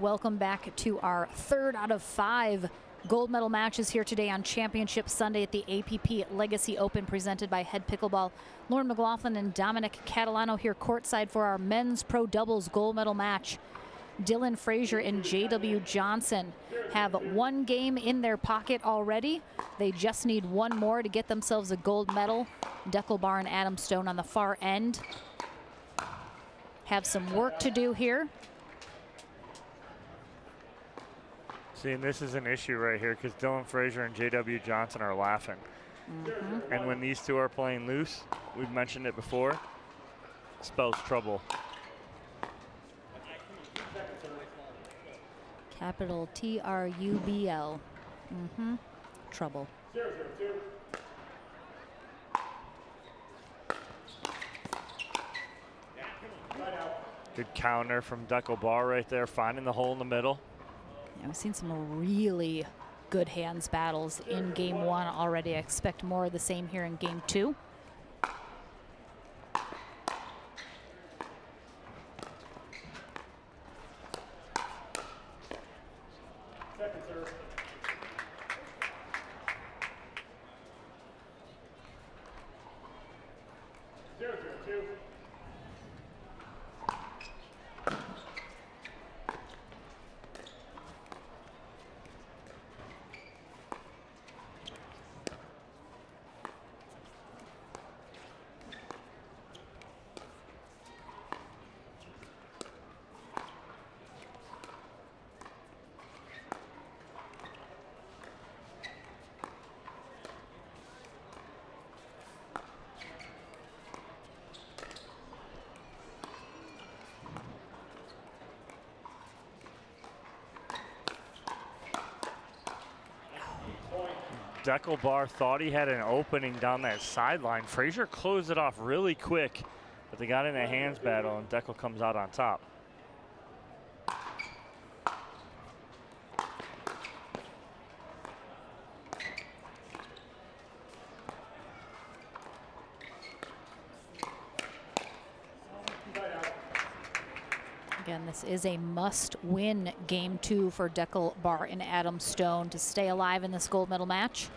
Welcome back to our third out of five gold medal matches here today on Championship Sunday at the APP Legacy Open presented by Head Pickleball. Lauren McLaughlin and Dominic Catalano here courtside for our men's pro doubles gold medal match. Dylan Frazier and J.W. Johnson have one game in their pocket already. They just need one more to get themselves a gold medal. Dekel Bar and Adam Stone on the far end have some work to do here. See, and this is an issue right here because Dylan Frazier and J.W. Johnson are laughing. Mm -hmm. And when these two are playing loose, we've mentioned it before, spells trouble. Capital T-R-U-B-L. Mm-hmm. Trouble. Good counter from Dekel Bar right there, finding the hole in the middle. Yeah, we've seen some really good hands battles in game one already. I expect more of the same here in game two. Dekel Bar thought he had an opening down that sideline. Frazier closed it off really quick, but they got in a hands battle and Dekel comes out on top. Again, this is a must-win game two for Dekel Bar and Adam Stone to stay alive in this gold medal match.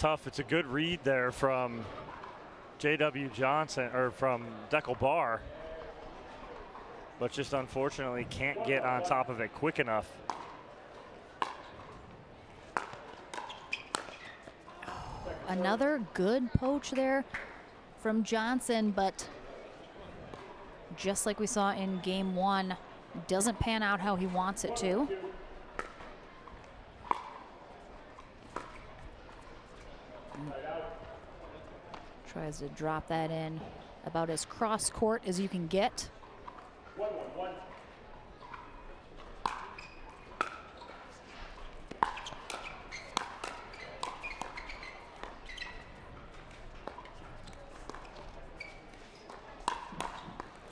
Tough. It's a good read there from J.W. Johnson, or from Dekel Bar. But just unfortunately can't get on top of it quick enough. Another good poach there from Johnson, but just like we saw in game one, doesn't pan out how he wants it to. Tries to drop that in about as cross court as you can get. One, one, one.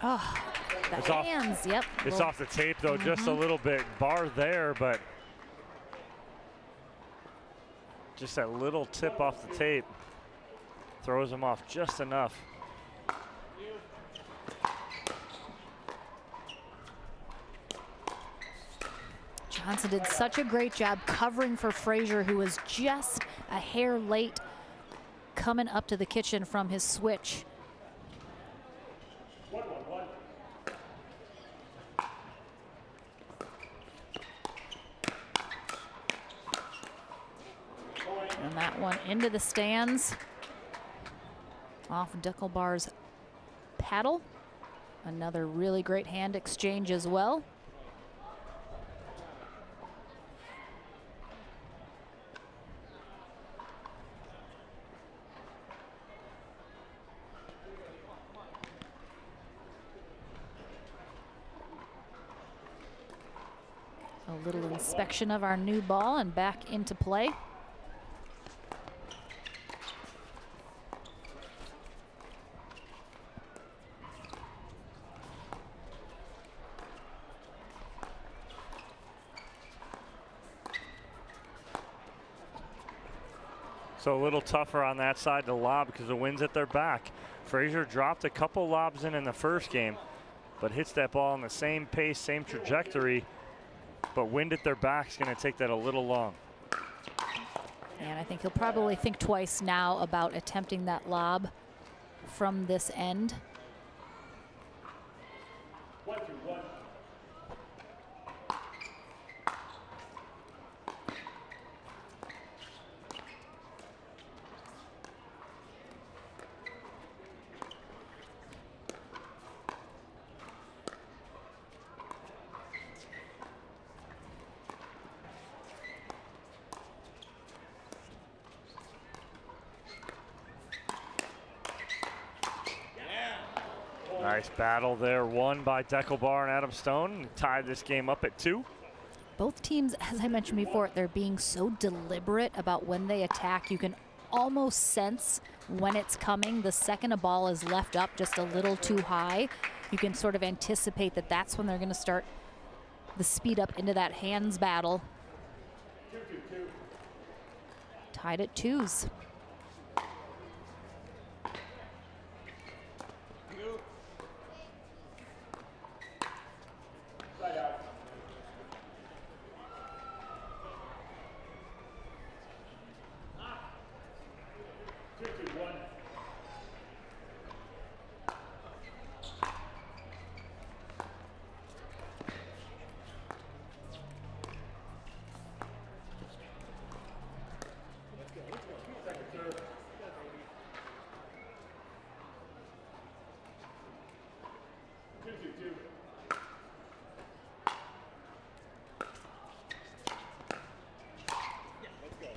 Oh, the it's hands, off, yep. It's off the tape though, mm -hmm. just a mm-hmm. little bit bar there, but just that little tip off the tape. Throws him off just enough. Johnson did such a great job covering for Frazier, who was just a hair late coming up to the kitchen from his switch. And that one into the stands off Dekel Bar's paddle. Another really great hand exchange as well. A little inspection of our new ball and back into play. So a little tougher on that side to lob because the wind's at their back. Frazier dropped a couple lobs in in the first game, but hits that ball in the same pace, same trajectory. But wind at their back is going to take that a little long. And I think he'll probably think twice now about attempting that lob from this end. Nice battle there, won by Dekel Bar and Adam Stone. Tied this game up at two. Both teams, as I mentioned before, they're being so deliberate about when they attack. You can almost sense when it's coming. The second a ball is left up just a little too high, you can sort of anticipate that that's when they're going to start the speed up into that hands battle. Tied at twos.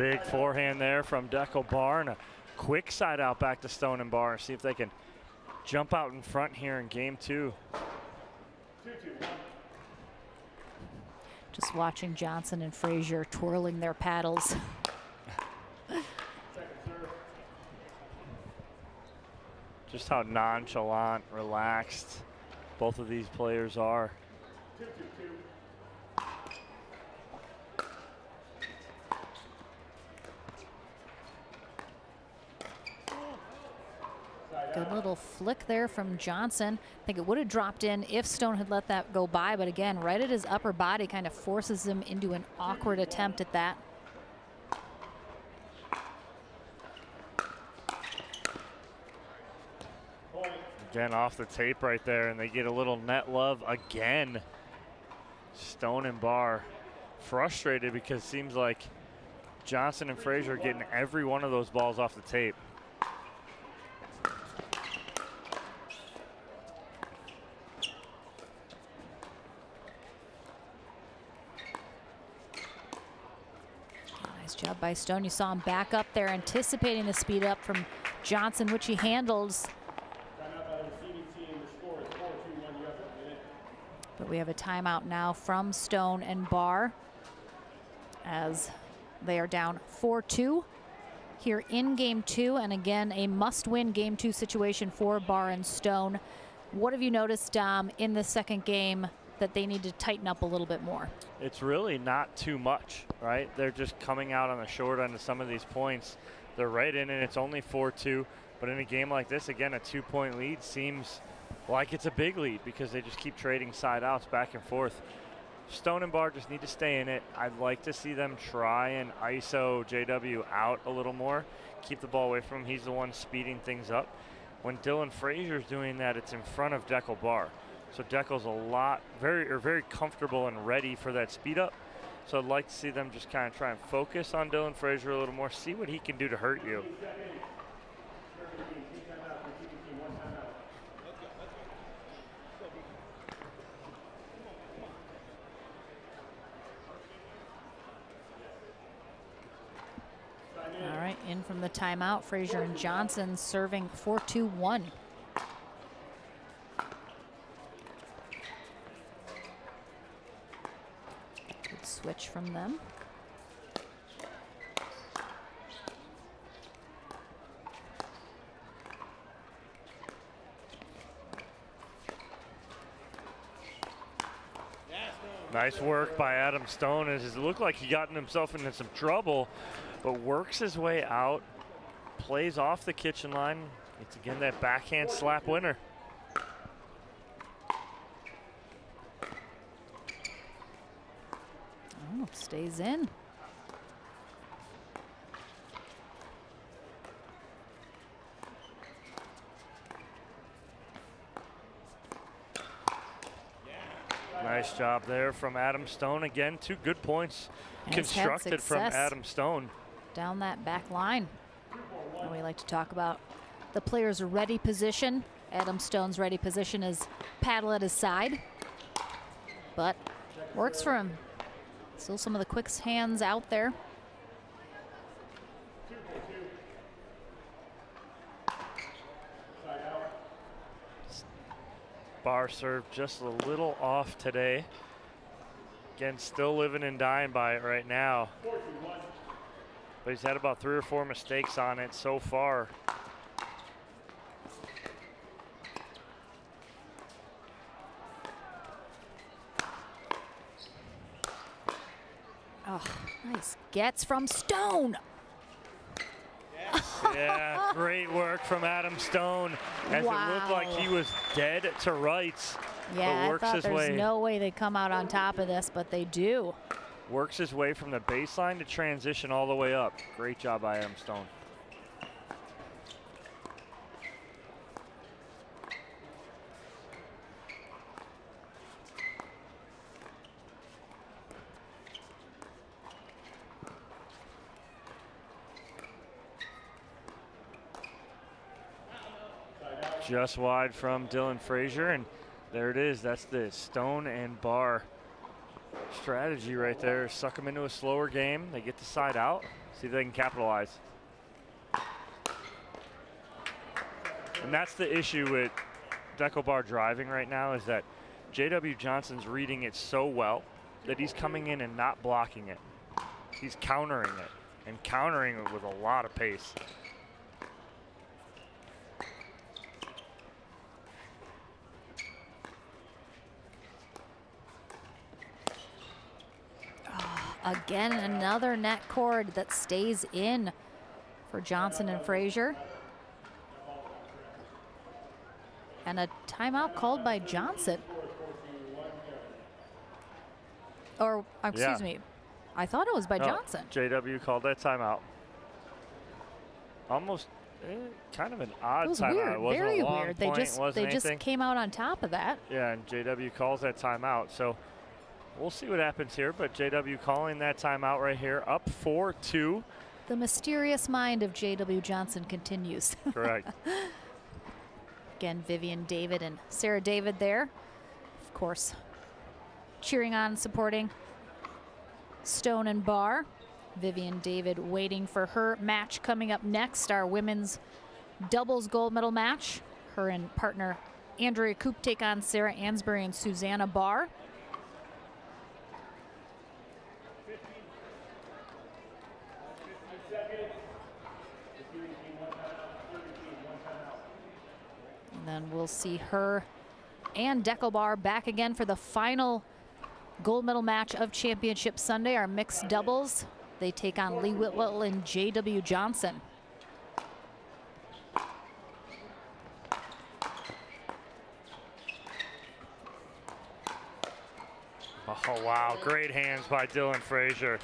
Big forehand there from Dekel Bar and a quick side out back to Stone and Bar. See if they can jump out in front here in game two. Just watching Johnson and Frazier twirling their paddles. Just how nonchalant, relaxed both of these players are. Good little flick there from Johnson. I think it would have dropped in if Stone had let that go by, but again, right at his upper body kind of forces him into an awkward attempt at that. Again, off the tape right there, and they get a little net love again. Stone and Bar frustrated because it seems like Johnson and Frazier are getting every one of those balls off the tape. Nice job by Stone. You saw him back up there anticipating the speed up from Johnson, which he handles. But we have a timeout now from Stone and Bar as they are down 4-2 here in game two. And again, a must-win game two situation for Bar and Stone. What have you noticed um, in the second game that they need to tighten up a little bit more? It's really not too much, right? They're just coming out on the short end of some of these points. They're right in and it's only 4-2. But in a game like this, again, a two-point lead seems like it's a big lead because they just keep trading side outs back and forth. Stone and Bar just need to stay in it. I'd like to see them try and ISO JW out a little more, keep the ball away from him. He's the one speeding things up. When Dylan Frazier's doing that, it's in front of Dekel Bar. So Dekel's a lot, very, or very comfortable and ready for that speed up. So I'd like to see them just kind of try and focus on Dylan Frazier a little more, see what he can do to hurt you. All right, in from the timeout, Frazier and Johnson serving 4-2-1. Good switch from them. Nice work by Adam Stone as it looked like he gotten himself into some trouble, but works his way out plays off the kitchen line. It's again that backhand slap winner. Oh, stays in. Nice job there from Adam Stone. Again, two good points And constructed from. Adam Stone. down that back line. And we like to talk about the player's ready position. Adam Stone's ready position is paddle at his side, but works for him. Still some of the quick hands out there. Bar serve just a little off today. Again, still living and dying by it right now. But he's had about three or four mistakes on it so far. Oh, nice gets from Stone. Yeah, great work from Adam Stone as it looked like he was dead to rights. Yeah, I works thought his there's way. no way they come out on top of this, but they do. Works his way from the baseline to transition all the way up. Great job by Adam Stone. Just wide from Dylan Frazier, and there it is. That's the Stone and Bar strategy right there. Suck them into a slower game. They get the side out. See if they can capitalize. And that's the issue with Dekel Bar driving right now is that J.W. Johnson's reading it so well that he's coming in and not blocking it. He's countering it and countering it with a lot of pace. Again, another net cord that stays in for Johnson and Frazier. And a timeout called by Johnson. Or, uh, excuse Yeah. me, I thought it was by No, Johnson. JW called that timeout. Almost eh, kind of an odd It was timeout. weird, It wasn't very weird. They just they just came out on top of that. Yeah, and JW calls that timeout. So we'll see what happens here. But JW calling that timeout right here, up 4 2. The mysterious mind of J.W. Johnson continues. Correct. Again, Vivienne David and Sarah David there. Of course, cheering on, supporting Stone and Bar. Vivienne David waiting for her match coming up next, our women's doubles gold medal match. Her and partner Andrea Koop take on Sarah Ansboury and Susanna Barr. Then we'll see her and Dekel Bar back again for the final gold medal match of Championship Sunday, our mixed doubles. They take on Lee Whitwell and J.W. Johnson. Oh, wow. Great hands by Dylan Frazier.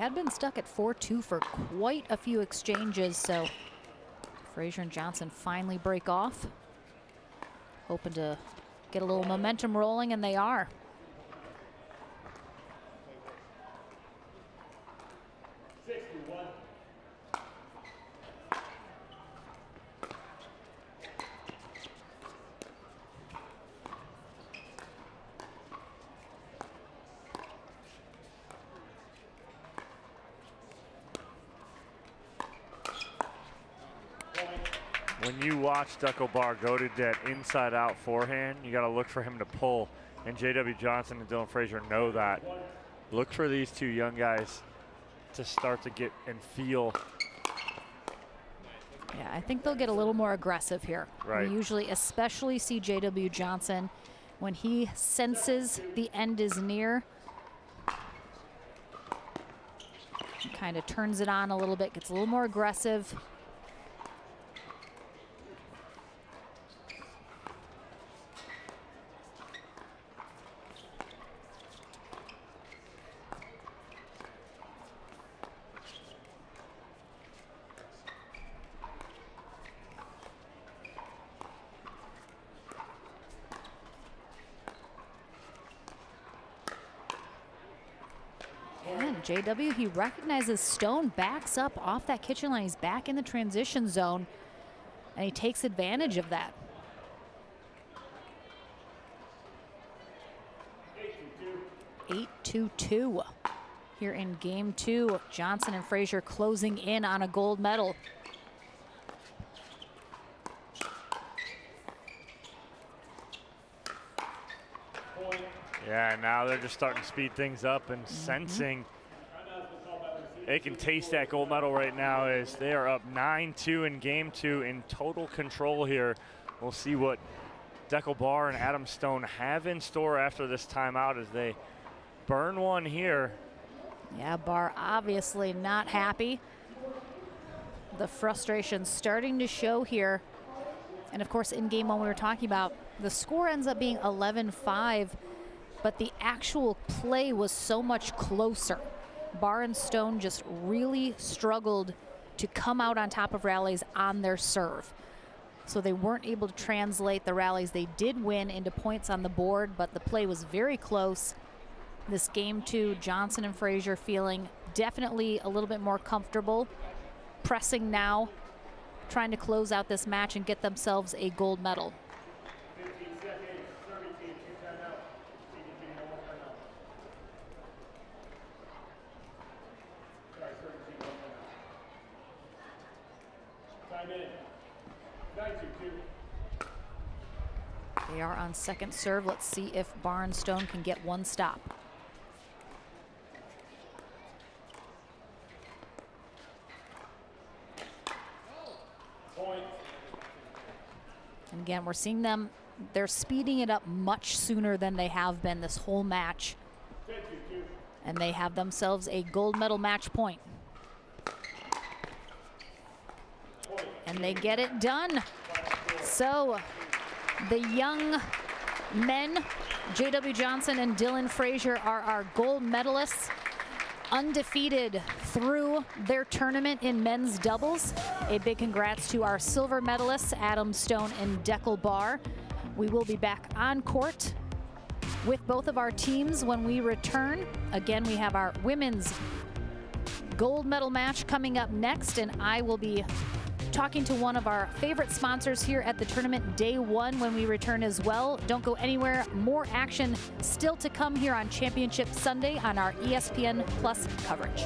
Had been stuck at 4-2 for quite a few exchanges, so Frazier and Johnson finally break off. Hoping to get a little momentum rolling, and they are. When you watch Dekel Bar go to that inside out forehand, you got to look for him to pull. And J.W. Johnson and Dylan Frazier know that. Look for these two young guys to start to get and feel. Yeah, I think they'll get a little more aggressive here. Right. We usually especially see J.W. Johnson when he senses the end is near. Kind of turns it on a little bit, gets a little more aggressive. And JW, he recognizes Stone backs up off that kitchen line. He's back in the transition zone, and he takes advantage of that. Eight two two here in game two. Johnson and Frazier closing in on a gold medal. Yeah, now they're just starting to speed things up and mm -hmm. sensing they can taste that gold medal right now as they are up 9-2 in game two in total control here. We'll see what Dekel Bar and Adam Stone have in store after this timeout as they burn one here. Yeah, Bar obviously not happy. The frustration starting to show here. And of course, in game one, we were talking about the score ends up being 11-5 but the actual play was so much closer. Bar and Stone just really struggled to come out on top of rallies on their serve. So they weren't able to translate the rallies they did win into points on the board, but the play was very close. This game two, Johnson and Frazier feeling definitely a little bit more comfortable, pressing now, trying to close out this match and get themselves a gold medal. They are on second serve. Let's see if Barnstone can get one stop. And again, we're seeing them, they're speeding it up much sooner than they have been this whole match. And they have themselves a gold medal match point. And they get it done. So the young men, J.W. Johnson and Dylan Frazier, are our gold medalists undefeated through their tournament in men's doubles. A big congrats to our silver medalists, Adam Stone and Dekel Bar. We will be back on court with both of our teams when we return. Again, we have our women's gold medal match coming up next, and I will be talking to one of our favorite sponsors here at the tournament day one when we return as well. Don't go anywhere. More action still to come here on Championship Sunday on our ESPN Plus coverage.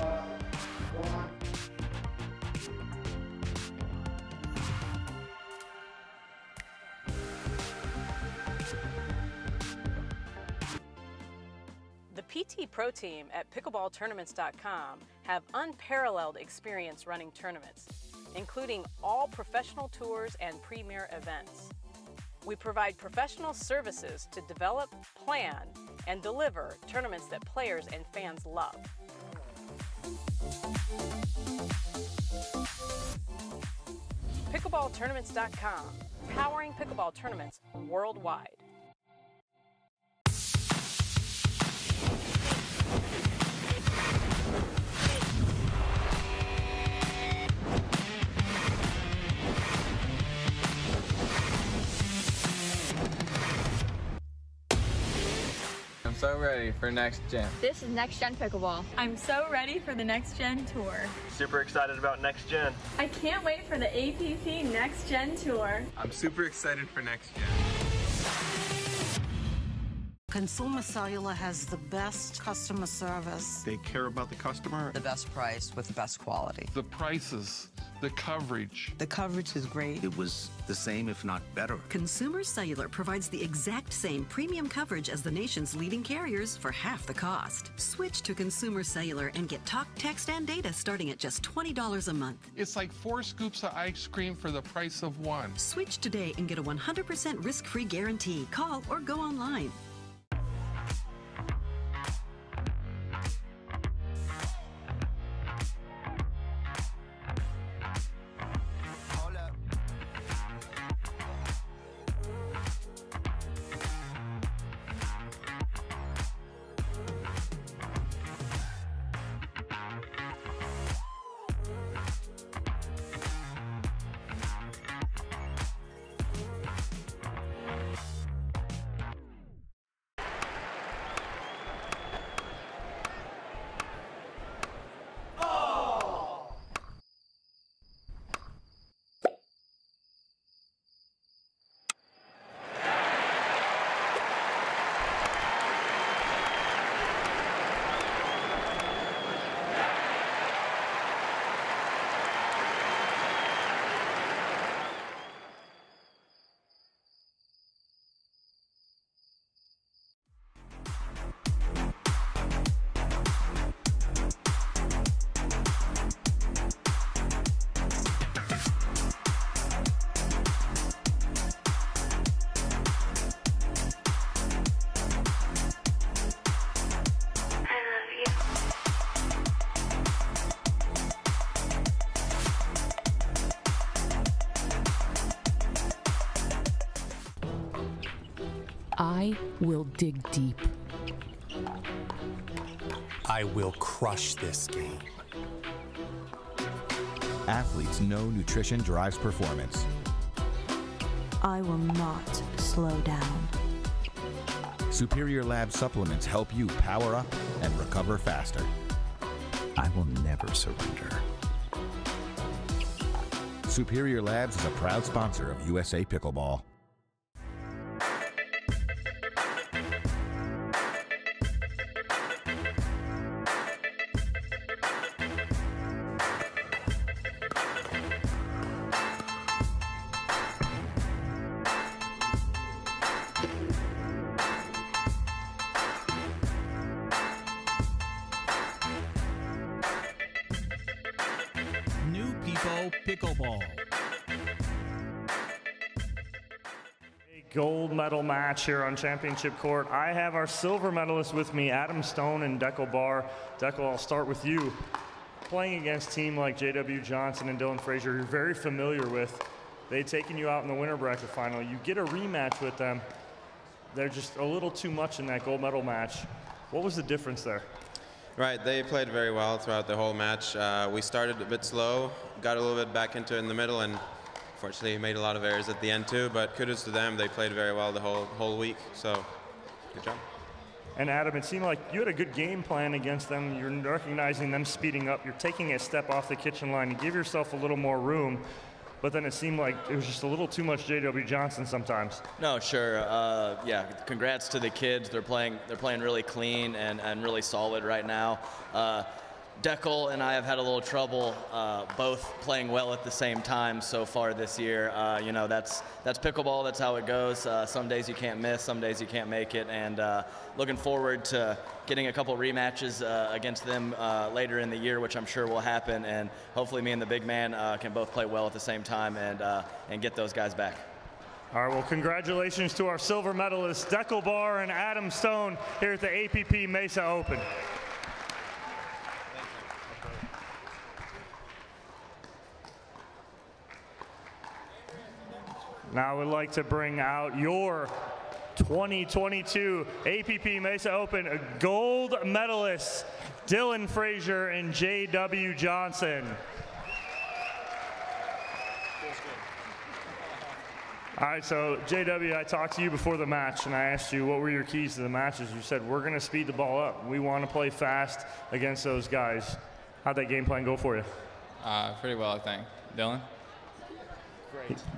The PT Pro Team at pickleballtournaments.com have unparalleled experience running tournaments including all professional tours and premier events. We provide professional services to develop, plan, and deliver tournaments that players and fans love. PickleballTournaments.com, powering pickleball tournaments worldwide. Ready for next gen. This is next gen pickleball. I'm so ready for the next gen tour. Super excited about next gen. I can't wait for the APP next gen tour. I'm super excited for next gen. Consumer Cellular has the best customer service. They care about the customer. The best price with the best quality. The prices, the coverage. The coverage is great. It was the same, if not better. Consumer Cellular provides the exact same premium coverage as the nation's leading carriers for half the cost. Switch to Consumer Cellular and get talk, text, and data starting at just $20 a month. It's like four scoops of ice cream for the price of one. Switch today and get a 100% risk free guarantee. Call or go online. Will dig deep. I will crush this game. Athletes know nutrition drives performance. I will not slow down. Superior Lab supplements help you power up and recover faster. I will never surrender. Superior Labs is a proud sponsor of USA Pickleball. People Pickleball. gold medal match here on championship court. I have our silver medalists with me, Adam Stone and Dekel Bar. Dekel, I'll start with you. Playing against a team like J.W. Johnson and Dylan Frazier, you're very familiar with. They've taken you out in the winter bracket final. You get a rematch with them. They're just a little too much in that gold medal match. What was the difference there? Right, they played very well throughout the whole match. Uh, we started a bit slow, got a little bit back into it in the middle, and Unfortunately, made a lot of errors at the end too, but kudos to them. They played very well the whole whole week, so good job. And Adam, it seemed like you had a good game plan against them. You're recognizing them speeding up. You're taking a step off the kitchen line to give yourself a little more room. But then it seemed like it was just a little too much J.W. Johnson sometimes. No, sure. Uh, yeah, congrats to the kids. They're playing. They're playing really clean and, and really solid right now. Uh, Dekel and I have had a little trouble uh, both playing well at the same time so far this year. Uh, you know, that's that's pickleball. That's how it goes. Uh, some days you can't miss, some days you can't make it. And uh, looking forward to getting a couple rematches uh, against them uh, later in the year, which I'm sure will happen. And hopefully, me and the big man can both play well at the same time and and get those guys back. All right, well, congratulations to our silver medalists, Dekel Bar and Adam Stone, here at the APP Mesa Open. Now I would like to bring out your 2022 APP Mesa Open gold medalists, Dylan Frazier and J.W. Johnson. All right, so JW, I talked to you before the match, and I asked you what were your keys to the matches. You said we're going to speed the ball up. We want to play fast against those guys. How'd that game plan go for you? Uh, pretty well, I think. Dylan?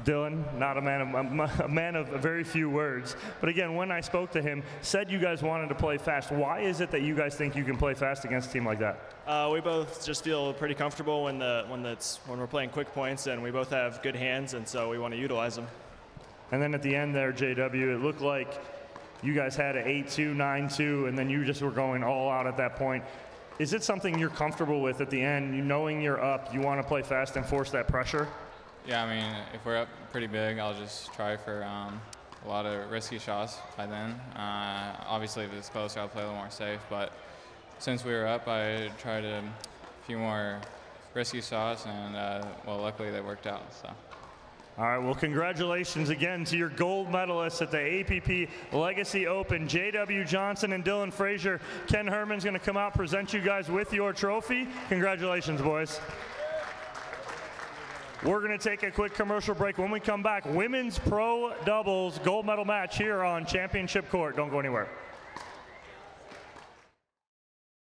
Dylan, not a man of a man of very few words, but again, when I spoke to him, said you guys wanted to play fast. Why is it that you guys think you can play fast against a team like that? Uh, we both just feel pretty comfortable when the when that's when we're playing quick points, and we both have good hands, and so we want to utilize them. And then at the end there, JW, it looked like you guys had an 8-2, 9-2, and then you just were going all out at that point. Is it something you're comfortable with at the end, you knowing you're up, you want to play fast and force that pressure? Yeah, I mean, if we're up pretty big, I'll just try for um, a lot of risky shots by then. Uh, obviously, if it's closer, I'll play a little more safe. But since we were up, I tried a few more risky shots, and uh, well, luckily they worked out. So. All right, well, congratulations again to your gold medalists at the APP Legacy Open, J.W. Johnson and Dylan Frazier. Ken Herrmann's going to come out present you guys with your trophy. Congratulations, boys. We're going to take a quick commercial break. When we come back, women's pro doubles gold medal match here on Championship Court. Don't go anywhere.